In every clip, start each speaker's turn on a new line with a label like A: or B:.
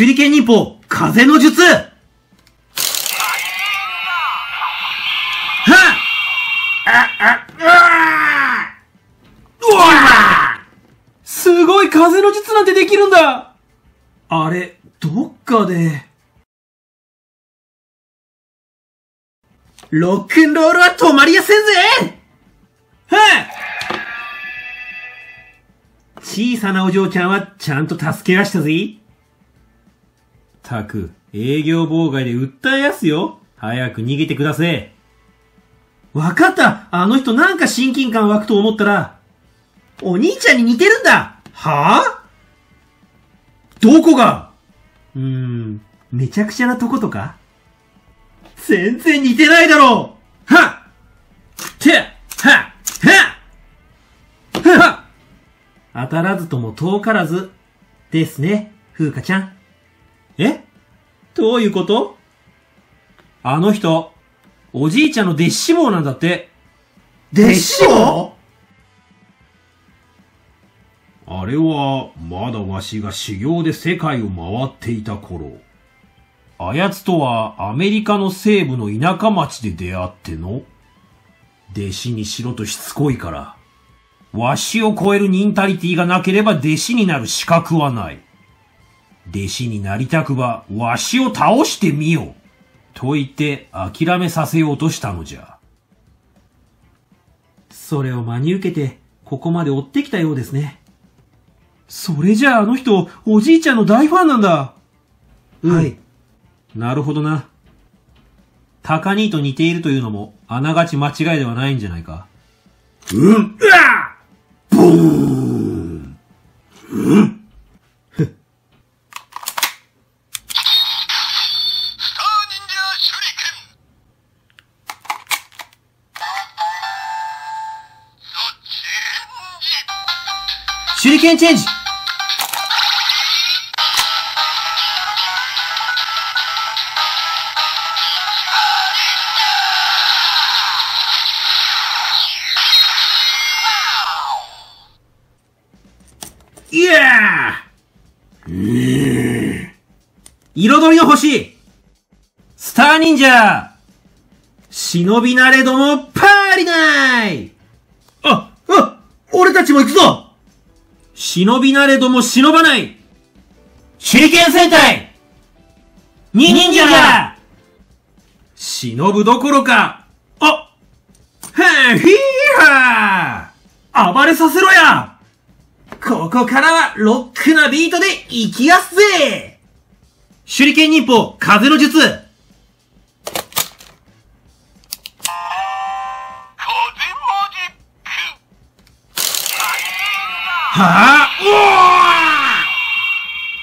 A: 手裏剣忍法、風の術。はああ、うわ
B: すごい風の術なんてできるんだ。
A: あれ、どっかで。ロックンロールは止まりやせんぜ。はあ小さなお嬢ちゃんはちゃんと助け出したぜ。たく、営業妨害で訴えやすよ。早く逃げてください。わかった。あの人なんか親近感湧くと思ったら、お兄ちゃんに似てるんだ。はぁ、あ、どこが？うーん、めちゃくちゃなとことか？全然似てないだろう。はっ。てははは当たらずとも遠からず。ですね、風花ちゃん。え？どういうこと？あの人、おじいちゃんの弟子志望なんだって。
B: 弟子志望
C: あれは、まだわしが修行で世界を回っていた頃。あやつとはアメリカの西部の田舎町で出会っての？弟子にしろとしつこいから。わしを超えるニンタリティがなければ弟子になる資格はない。弟子になりたくば、わしを倒してみよ。と言って諦めさせようとしたのじゃ。
A: それを真に受けて、ここまで追ってきたようですね。それじゃああの人、おじいちゃんの大ファンなんだ。はい。なるほどな。タカ兄と似ているというのも、あながち間違いではないんじゃないか。
C: うん、うわボーンうん
A: 手裏剣チェンジいやー。彩りの星スター忍者。忍びなれどもパーリないあ、あ、俺たちも行くぞ。忍びなれども忍ばない。手裏剣戦隊。二忍者だ。忍ぶどころか。あ。はぁ、ひーはー。暴れさせろやここからはロックなビートで行きやすぜ。手裏剣忍法風の術。は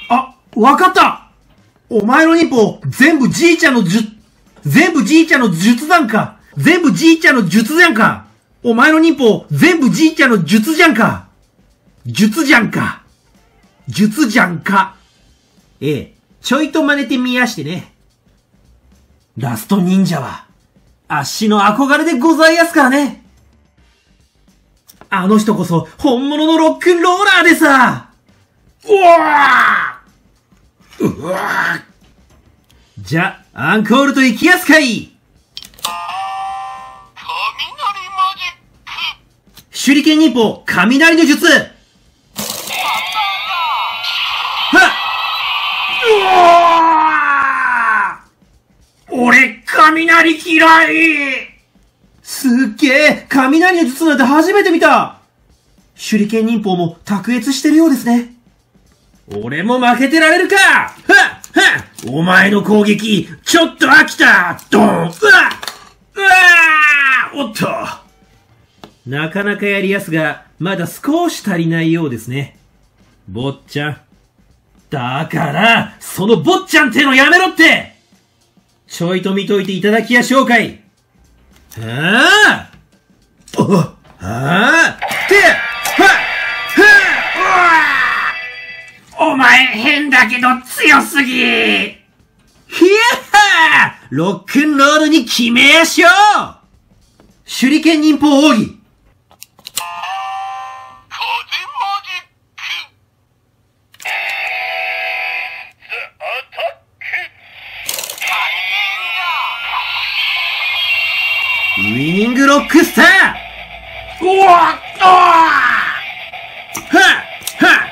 A: ぁ、あ、わかった。お前の忍法、全部じいちゃんの術、全部じいちゃんの術弾か。全部じいちゃんの術じゃんか。お前の忍法、全部じいちゃんの術じゃんか術じゃんか。術じゃんか。ええ、ちょいと真似てみやしてね。ラスト忍者は、あっしの憧れでございやすからね。あの人こそ本物のロックンローラーでさ。うわー。うわーじゃ、アンコールと行きやすかい。手裏剣忍法、雷の術雷嫌い。すっげえ雷の術なんて初めて見た。手裏剣忍法も卓越してるようですね。俺も負けてられるか。はっはっ。お前の攻撃、ちょっと飽きた。ドン。うわうわおっと。なかなかやりやすが、まだ少し足りないようですね。坊ちゃん。だから、その坊ちゃんってのやめろって。ちょいと見といていただきやしょうかい。はぁおはぁて。はっはっ。お前変だけど強すぎ。ひやー！ロックンロールに決めやしょう！手裏剣忍法奥義。ウィニングロックスター。うわっはっ。はっはっ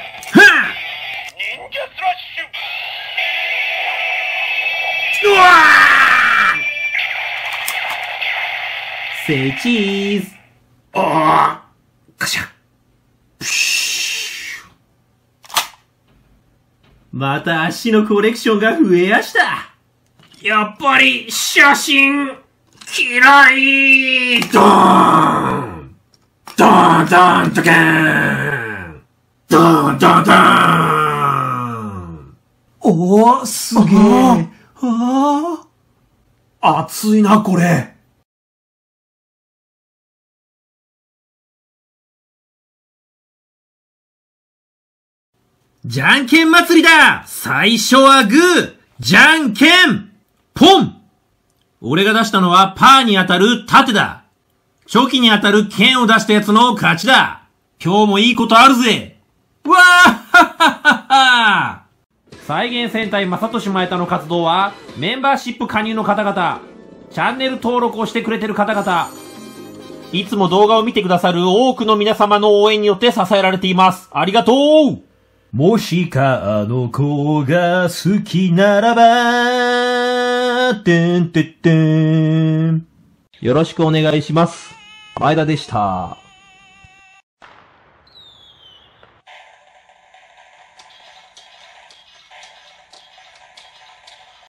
A: うわー。セイチーズ。あー。カシャ。プシュ。また足のコレクションが増えやした。やっぱり写真。嫌いドーンドーンドーンドカーンドーンドーンドーン
B: おー、すげえ。ああ。熱いな、これ。
A: じゃんけん祭りだ最初はグーじゃんけんポン俺が出したのはパーに当たる盾だ。チョキに当たる剣を出したやつの勝ちだ。今日もいいことあるぜ。わーはっはっはは。再現戦隊正俊前田の活動はメンバーシップ加入の方々、チャンネル登録をしてくれてる方々、いつも動画を見てくださる多くの皆様の応援によって支えられています。ありがとう。もしかあの子が好きならば、てんてってん。よろしくお願いします。前田でした。